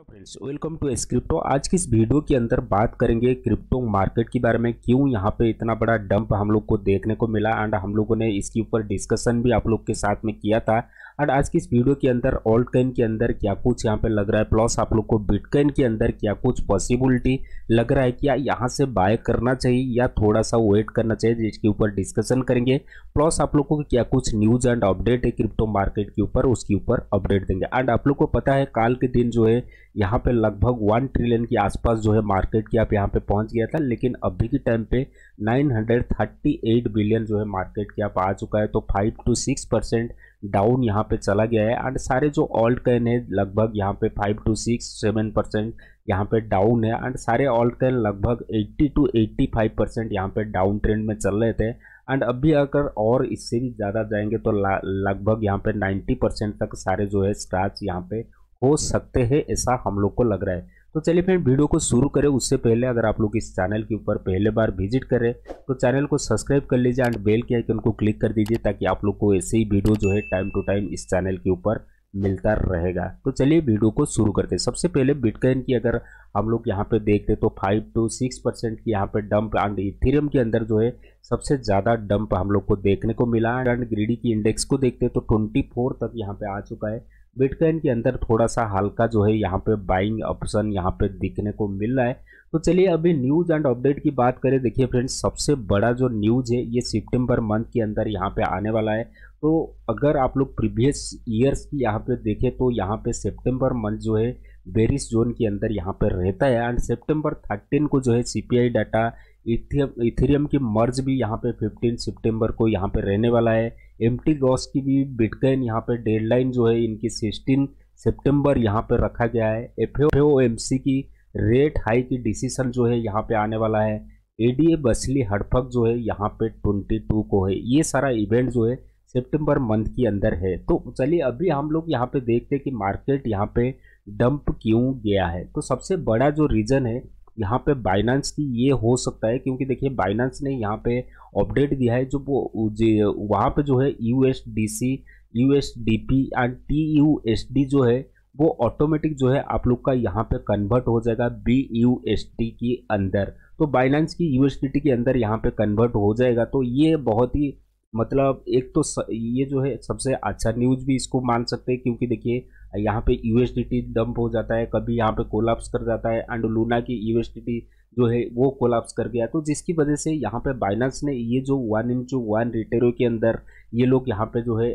Hello friends welcome to S crypto आज की इस वीडियो के अंदर बात करेंगे क्रिप्टो मार्केट के बारे में, क्यों यहाँ पे इतना बड़ा डंप हम लोग को देखने को मिला एंड हम लोगों ने इसके ऊपर डिस्कशन भी आप लोग के साथ में किया था। एंड आज की इस वीडियो के अंदर ओल्ड कैन के अंदर क्या कुछ यहाँ पे लग रहा है? प्लस आप लोग को बिटकॉइन के अंदर क्या कुछ पॉसिबिलिटी लग रहा है कि यहाँ से बाय करना चाहिए या थोड़ा सा वेट करना चाहिए, जिसके ऊपर डिस्कशन करेंगे। प्लस आप लोग को क्या कुछ न्यूज़ एंड अपडेट है क्रिप्टो मार्केट के ऊपर, उसके ऊपर अपडेट देंगे। एंड आप लोग को पता है, काल के दिन जो है, यहाँ पे लगभग वन ट्रिलियन के आसपास जो है मार्केट की आप यहाँ पे पहुँच गया था, लेकिन अभी के टाइम पे 938 बिलियन जो है मार्केट की आप आ चुका है तो 5 टू 6 परसेंट डाउन यहाँ पे चला गया है। एंड सारे जो ऑल्ट कैन है, लगभग यहाँ पे five two six seven percent यहाँ पे डाउन है। एंड सारे ऑल्ट कैन लगभग 80 टू 85 परसेंट यहाँ पे डाउन ट्रेंड में चल रहे थे। एंड अभी अगर और इससे भी ज़्यादा जाएँगे तो लगभग यहाँ पे 90 परसेंट तक सारे जो है स्टार्च यहाँ पे हो सकते हैं, ऐसा हम लोग को लग रहा है। तो चलिए फ्रेंड, वीडियो को शुरू करें। उससे पहले अगर आप लोग इस चैनल के ऊपर पहले बार विज़िट करें तो चैनल को सब्सक्राइब कर लीजिए एंड बेल के आइकन को क्लिक कर दीजिए ताकि आप लोग को ऐसे ही वीडियो जो है टाइम टू टाइम इस चैनल के ऊपर मिलता रहेगा। तो चलिए वीडियो को शुरू करते हैं। सबसे पहले बिटकॉइन की अगर हम लोग यहाँ पे देखते तो फाइव टू सिक्स परसेंट की यहाँ पे डंप एंड इथेरियम के अंदर जो है सबसे ज़्यादा डंप हम लोग को देखने को मिला एंड ग्रीडी की इंडेक्स को देखते तो ट्वेंटी फोर तक यहाँ पे आ चुका है। बिटकॉइन के अंदर थोड़ा सा हल्का जो है यहाँ पे बाइंग ऑप्शन यहाँ पे दिखने को मिल रहा है। तो चलिए अभी न्यूज़ एंड अपडेट की बात करें। देखिए फ्रेंड्स सबसे बड़ा जो न्यूज़ है, ये सितंबर मंथ के अंदर यहाँ पे आने वाला है। तो अगर आप लोग प्रीवियस ईयर्स की यहाँ पे देखें तो यहाँ पे सितंबर मंथ जो है बेरिस जोन के अंदर यहाँ पे रहता है। एंड सितंबर थर्टीन को जो है सीपीआई डाटा इथेरियम की मर्ज भी यहाँ पे 15 सितंबर को यहाँ पे रहने वाला है। एम टी गॉस की भी बिटकॉइन यहाँ पे डेडलाइन जो है, इनकी 16 सितंबर यहाँ पे रखा गया है। एफ़ एम सी की रेट हाई की डिसीज़न जो है यहाँ पे आने वाला है। एडीए बसली हड़पक जो है यहाँ पे 22 को है। ये सारा इवेंट जो है सितंबर मंथ के अंदर है। तो चलिए, अभी हम लोग यहाँ पे देखते हैं कि मार्केट यहाँ पे डंप क्यों गया है। तो सबसे बड़ा जो रीज़न है यहाँ पे बाइनांस की ये हो सकता है, क्योंकि देखिए बाइनांस ने यहाँ पे अपडेट दिया है, जो वो वहाँ पे जो है U S D C U S D P and T U S D जो है, वो ऑटोमेटिक जो है आप लोग का यहाँ पे कन्वर्ट हो जाएगा बी यू एस टी के अंदर। तो बाइनांस की यू एस डी टी के अंदर यहाँ पे कन्वर्ट हो जाएगा। तो ये बहुत ही मतलब एक तो स, ये जो है सबसे अच्छा न्यूज़ भी इसको मान सकते हैं क्योंकि देखिए यहाँ पे यू डंप हो जाता है कभी यहाँ पे कोलाप्स कर जाता है एंड लूना की यू जो है वो कोलाप्स कर गया। तो जिसकी वजह से यहाँ पे बाइनांस ने ये जो वन इंटू वन रिटेरो के अंदर ये लोग यहाँ पे जो है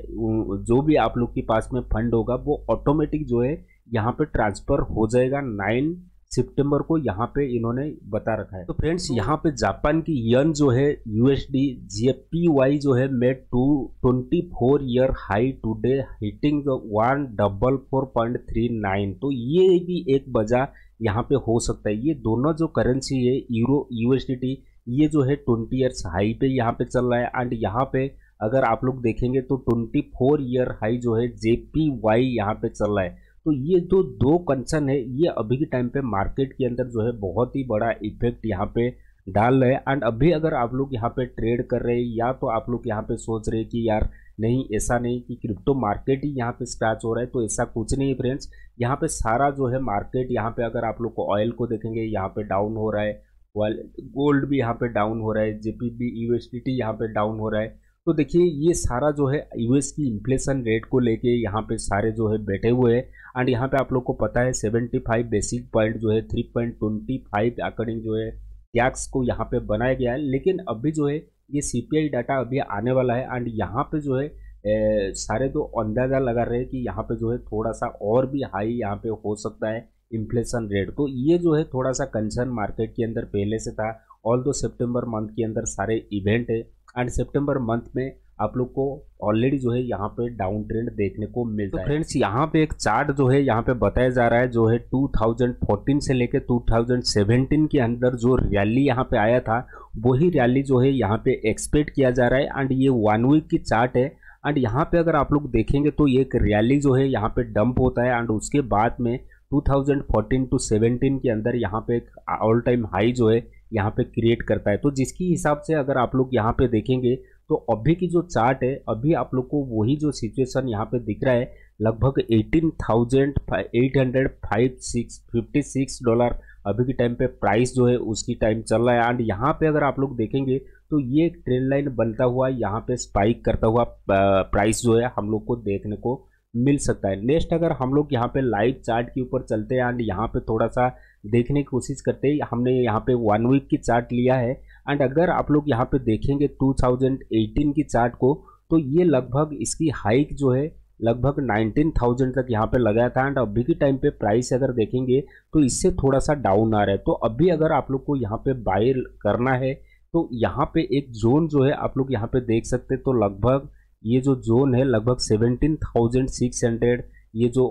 जो भी आप लोग के पास में फंड होगा वो ऑटोमेटिक जो है यहाँ पे ट्रांसफ़र हो जाएगा नाइन सितंबर को यहाँ पे इन्होंने बता रखा है। तो फ्रेंड्स यहाँ पे जापान की यन जो है यूएसडी जेपीवाई जो है made to twenty four year high today hitting one double four point three nine तो ये भी एक वजह यहाँ पे हो सकता है। ये दोनों जो करेंसी है यूरो यूएसडी ये जो है ट्वेंटी ईयर्स हाई पे यहाँ पे चल रहा है। एंड यहाँ पे अगर आप लोग देखेंगे तो ट्वेंटी फोर ईयर हाई जो है जेपी वाई यहाँ पे चल रहा है। तो ये जो दो कंसर्न है, ये अभी के टाइम पे मार्केट के अंदर जो है बहुत ही बड़ा इफ़ेक्ट यहाँ पे डाल रहे हैं। एंड अभी अगर आप लोग यहाँ पे ट्रेड कर रहे हैं, या तो आप लोग यहाँ पे सोच रहे हैं कि यार नहीं, ऐसा नहीं कि क्रिप्टो मार्केट ही यहाँ पे स्क्रैच हो रहा है तो ऐसा कुछ नहीं है फ्रेंड्स यहाँ पे सारा जो है मार्केट यहाँ पे अगर आप लोग को ऑयल को देखेंगे, यहाँ पे डाउन हो रहा है गोल्ड भी यहाँ पे डाउन हो रहा है जेपीबी यूएसडीटी यहाँ पे डाउन हो रहा है। तो देखिए ये सारा जो है यूएस की इन्फ्लेशन रेट को लेके यहाँ पे सारे जो है बैठे हुए हैं। एंड यहाँ पे आप लोग को पता है 75 बेसिक पॉइंट जो है 3.25 अकॉर्डिंग जो है टैक्स को यहाँ पे बनाया गया है। लेकिन अभी जो है ये सी डाटा अभी आने वाला है। एंड यहाँ पे जो है ए, सारे तो अंदाज़ा लगा रहे हैं कि यहाँ पे जो है थोड़ा सा और भी हाई यहाँ पे हो सकता है इन्फ्लेशन रेट तो ये जो है थोड़ा सा कंसर्न मार्केट के अंदर पहले से था। ऑल दो सेप्टेम्बर मंथ के अंदर सारे इवेंट है एंड सितंबर मंथ में आप लोग को ऑलरेडी जो है यहाँ पे डाउन ट्रेंड देखने को मिलता तो है। फ्रेंड्स यहाँ पे एक चार्ट जो है यहाँ पे बताया जा रहा है जो है 2014 से लेके 2017 के अंदर जो रैली यहाँ पे आया था वही रैली जो है यहाँ पे एक्सपेक्ट किया जा रहा है। एंड ये वन वीक की चार्ट है। एंड यहाँ पे अगर आप लोग देखेंगे तो एक रैली जो है यहाँ पे डंप होता है। एंड उसके बाद में 2014 टू 17 के अंदर यहाँ पे एक ऑल टाइम हाई जो है यहाँ पे क्रिएट करता है। तो जिसकी हिसाब से अगर आप लोग यहाँ पे देखेंगे तो अभी की जो चार्ट है, अभी आप लोग को वही जो सिचुएशन यहाँ पे दिख रहा है, लगभग eighteen thousand eight hundred five six fifty six dollar अभी के टाइम पे प्राइस जो है, उसकी टाइम चल रहा है। एंड यहाँ पे अगर आप लोग देखेंगे तो ये एक ट्रेंड लाइन बनता हुआ, यहाँ पे स्पाइक करता हुआ प्राइस जो है, हम लोग को देखने को मिल सकता है। नेक्स्ट अगर हम लोग यहाँ पे लाइव चार्ट के ऊपर चलते हैं एंड यहाँ पे थोड़ा सा देखने की कोशिश करते हैं हमने यहाँ पे वन वीक की चार्ट लिया है। एंड अगर आप लोग यहाँ पे देखेंगे 2018 की चार्ट को तो ये लगभग इसकी हाइक जो है लगभग 19,000 तक यहाँ पे लगाया था। एंड अभी के टाइम पे प्राइस अगर देखेंगे तो इससे थोड़ा सा डाउन आ रहा है। तो अभी अगर आप लोग को यहाँ पे बाय करना है तो यहाँ पे एक जोन जो है आप लोग यहाँ पे देख सकते तो लगभग ये जो जोन है लगभग 17,600 ये जो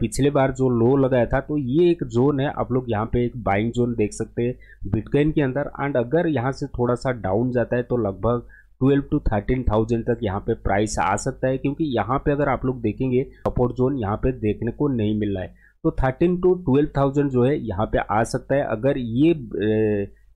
पिछले बार जो लो लगाया था तो ये एक जोन है, आप लोग यहाँ पे एक बाइंग जोन देख सकते हैं बिटकॉइन के अंदर। एंड अगर यहाँ से थोड़ा सा डाउन जाता है तो लगभग 12 टू थर्टीन थाउज़ेंड तक यहाँ पे प्राइस आ सकता है, क्योंकि यहाँ पे अगर आप लोग देखेंगे सपोर्ट जोन यहाँ पे देखने को नहीं मिल रहा है। तो थर्टीन टू ट्वेल्व थाउज़ेंड जो है, यहाँ पे आ सकता है। अगर ये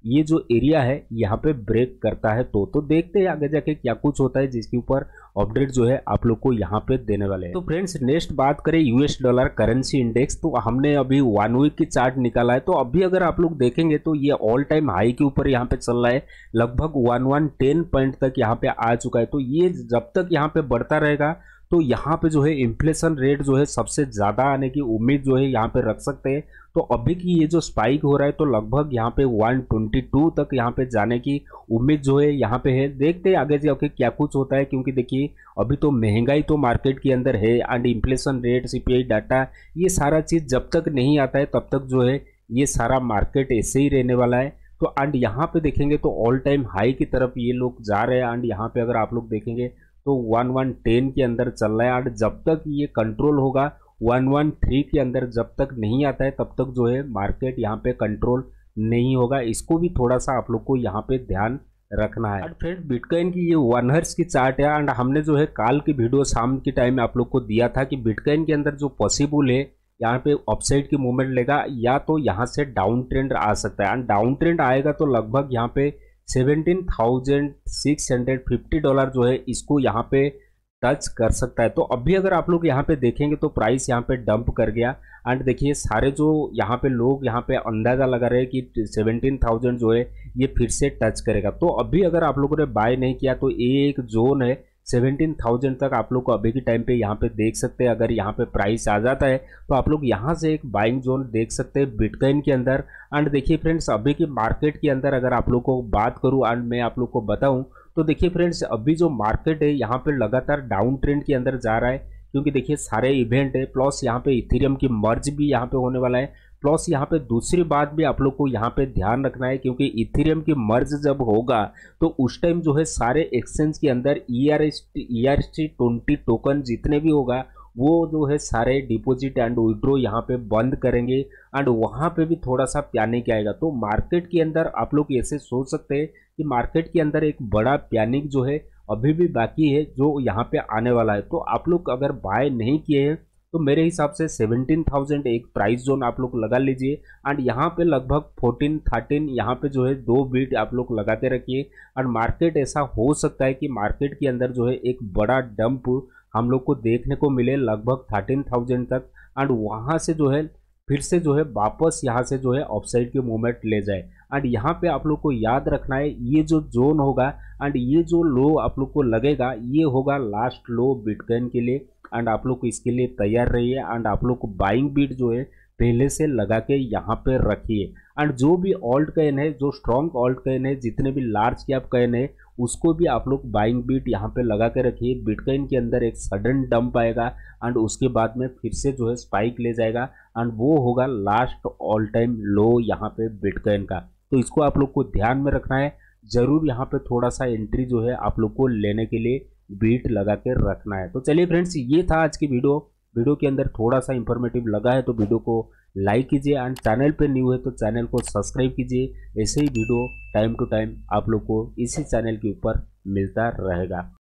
ये जो एरिया है, यहाँ पे ब्रेक करता है तो तो देखते हैं आगे जाके क्या कुछ होता है, जिसके ऊपर अपडेट जो है आप लोग को यहाँ पे देने वाले हैं। तो फ्रेंड्स नेक्स्ट बात करें यूएस डॉलर करेंसी इंडेक्स तो हमने अभी वन वीक की चार्ट निकाला है तो अभी अगर आप लोग देखेंगे तो ये ऑल टाइम हाई के ऊपर यहाँ पे चल रहा है। लगभग वन वन टेन पॉइंट तक यहाँ पे आ चुका है। तो ये जब तक यहाँ पे बढ़ता रहेगा तो यहाँ पे जो है इन्फ्लेशन रेट जो है सबसे ज़्यादा आने की उम्मीद जो है यहाँ पे रख सकते हैं। तो अभी की ये जो स्पाइक हो रहा है तो लगभग यहाँ पे 122 तक यहाँ पे जाने की उम्मीद जो है यहाँ पे है। देखते हैं आगे जाके क्या कुछ होता है, क्योंकि देखिए, अभी तो महँगाई तो मार्केट के अंदर है and inflation rate CPI data ये सारा चीज़ जब तक नहीं आता है, तब तक जो है ये सारा मार्केट ऐसे ही रहने वाला है। तो एंड यहाँ पे देखेंगे तो ऑल टाइम हाई की तरफ़ ये लोग जा रहे हैं। एंड यहाँ पे अगर आप लोग देखेंगे तो वन वन टेन के अंदर चल रहा है। और जब तक ये कंट्रोल होगा वन वन थ्री के अंदर जब तक नहीं आता है तब तक जो है मार्केट यहाँ पे कंट्रोल नहीं होगा। इसको भी थोड़ा सा आप लोग को यहाँ पे ध्यान रखना है। फ्रेंड बिटकॉइन की ये वन हर्स की चार्ट है एंड हमने जो है काल की वीडियो शाम के टाइम में आप लोग को दिया था कि बिटकॉइन के अंदर जो पॉसिबल है यहाँ पे अपसाइड की मूवमेंट लेगा या तो यहाँ से डाउन ट्रेंड आ सकता है। एंड डाउन ट्रेंड आएगा तो लगभग यहाँ पे seventeen thousand six hundred fifty dollar जो है, इसको यहाँ पे टच कर सकता है। तो अभी अगर आप लोग यहाँ पे देखेंगे तो प्राइस यहाँ पे डंप कर गया। एंड देखिए, सारे जो यहाँ पे लोग यहाँ पे अंदाज़ा लगा रहे हैं कि सेवेंटीन थाउज़ेंड जो है, ये फिर से टच करेगा। तो अभी अगर आप लोगों ने बाय नहीं किया तो ये एक जोन है सेवेंटीन थाउज़ेंड तक आप लोग को अभी के टाइम पे यहाँ पे देख सकते हैं। अगर यहाँ पे प्राइस आ जाता है तो आप लोग यहाँ से एक बाइंग जोन देख सकते हैं बिटकॉइन के अंदर। एंड देखिए फ्रेंड्स अभी की मार्केट के अंदर अगर आप लोग को बात करूँ एंड मैं आप लोग को बताऊँ तो देखिए फ्रेंड्स अभी जो मार्केट है, यहाँ पर लगातार डाउन ट्रेंड के अंदर जा रहा है। क्योंकि देखिए सारे इवेंट है प्लस यहाँ पे इथेरियम की मर्ज भी यहाँ पे होने वाला है। प्लस यहाँ पे दूसरी बात भी आप लोग को यहाँ पे ध्यान रखना है, क्योंकि इथेरियम की मर्ज जब होगा तो उस टाइम जो है सारे एक्सचेंज के अंदर E R S E R T twenty token जितने भी होगा, वो जो है सारे डिपॉजिट एंड विड्रो यहाँ पे बंद करेंगे। एंड वहाँ पे भी थोड़ा सा पैनिक आएगा? तो मार्केट के अंदर आप लोग ऐसे सोच सकते हैं कि मार्केट के अंदर एक बड़ा पैनिक जो है, अभी भी बाकी है, जो यहाँ पे आने वाला है। तो आप लोग अगर बाय नहीं किए हैं तो मेरे हिसाब से सेवनटीन थाउज़ेंड एक प्राइस जोन आप लोग लगा लीजिए। एंड यहाँ पे लगभग फोर्टीन थर्टीन यहाँ पे जो है दो बीट आप लोग लगाते रखिए। एंड मार्केट ऐसा हो सकता है कि मार्केट के अंदर जो है एक बड़ा डंप हम लोग को देखने को मिले लगभग थर्टीन थाउज़ेंड तक। एंड वहाँ से जो है, फिर से जो है वापस यहाँ से जो है ऑफसाइड के मूवमेंट ले जाए। एंड यहाँ पे आप लोग को याद रखना है, ये जो जोन होगा एंड ये जो लो आप लोग को लगेगा, ये होगा लास्ट लो बिटकॉइन के लिए। एंड आप लोग इसके लिए तैयार रहिए एंड आप लोग को बाइंग बीट जो है पहले से लगा के यहाँ पे रखिए। एंड जो भी ऑल्ट कैन है, जो स्ट्रॉन्ग ऑल्ट कैन है, जितने भी लार्ज कैप कैन है, उसको भी आप लोग बाइंग बीट यहाँ पे लगा के रखिए। बिटकॉइन के अंदर एक सडन डंप आएगा एंड उसके बाद में फिर से जो है स्पाइक ले जाएगा एंड वो होगा लास्ट ऑल टाइम लो यहाँ पे बिटकॉइन का। तो इसको आप लोग को ध्यान में रखना है। ज़रूर यहाँ पे थोड़ा सा एंट्री जो है आप लोग को लेने के लिए बीट लगा के रखना है। तो चलिए फ्रेंड्स ये था आज की वीडियो। वीडियो के अंदर थोड़ा सा इंफॉर्मेटिव लगा है तो वीडियो को लाइक कीजिए एंड चैनल पे न्यू है तो चैनल को सब्सक्राइब कीजिए। ऐसे ही वीडियो टाइम टू टाइम आप लोग को इसी चैनल के ऊपर मिलता रहेगा।